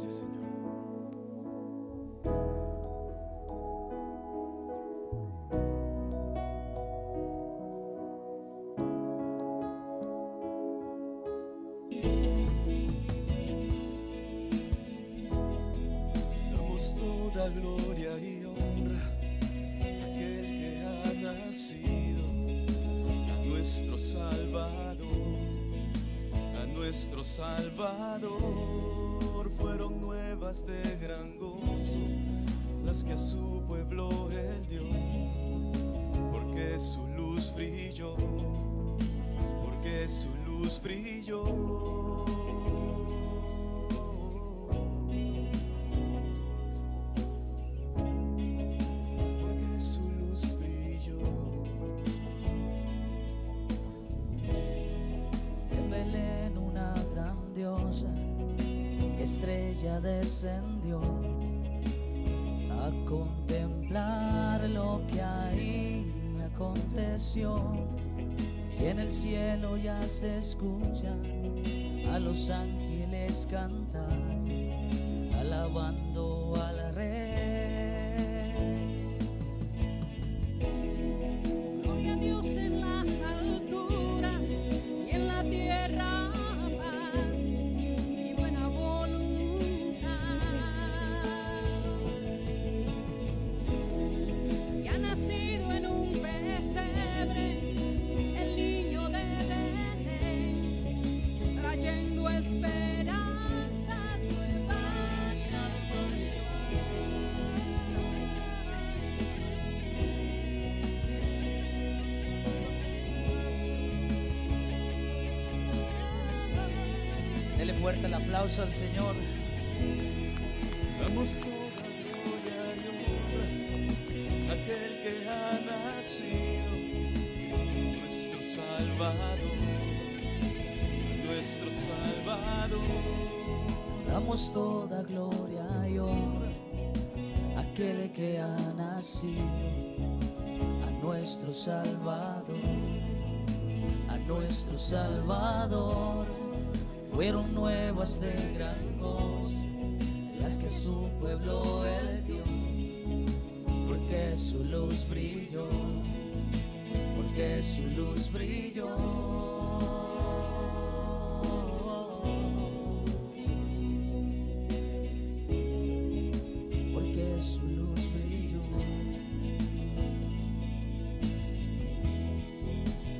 Gracias, Señor. Damos toda gloria y honra a aquel que ha nacido, a nuestro Salvador, a nuestro Salvador. Fueron nuevas de gran gozo las que a su pueblo él dio, porque su luz brilló, porque su luz brilló. Estrella descendió a contemplar lo que ahí aconteció. Y en el cielo ya se escucha a los ángeles cantar, alabando fuerte el aplauso al Señor. Damos toda gloria y honra a aquel que ha nacido, nuestro Salvador, nuestro Salvador. Damos toda gloria y honra a aquel que ha nacido, a nuestro Salvador, a nuestro Salvador. Fueron nuevas de gran gozo las que su pueblo él dio, porque su luz brilló, porque su luz brilló. porque su luz brilló.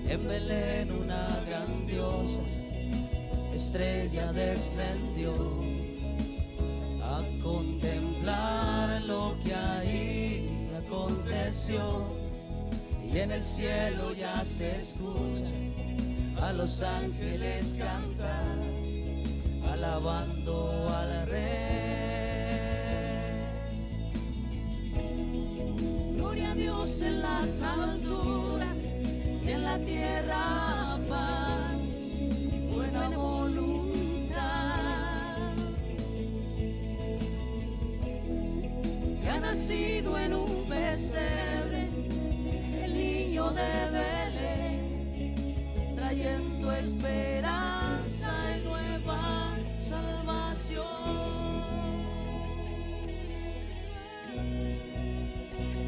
En Belén una grandiosa estrella descendió a contemplar lo que ahí aconteció. Y en el cielo ya se escucha a los ángeles cantar, alabando al rey. Gloria a Dios en las alturas y en la tierra nacido en un pesebre el niño de Belén, trayendo esperanza y nueva salvación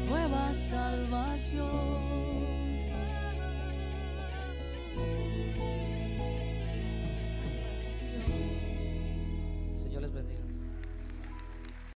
nueva salvación.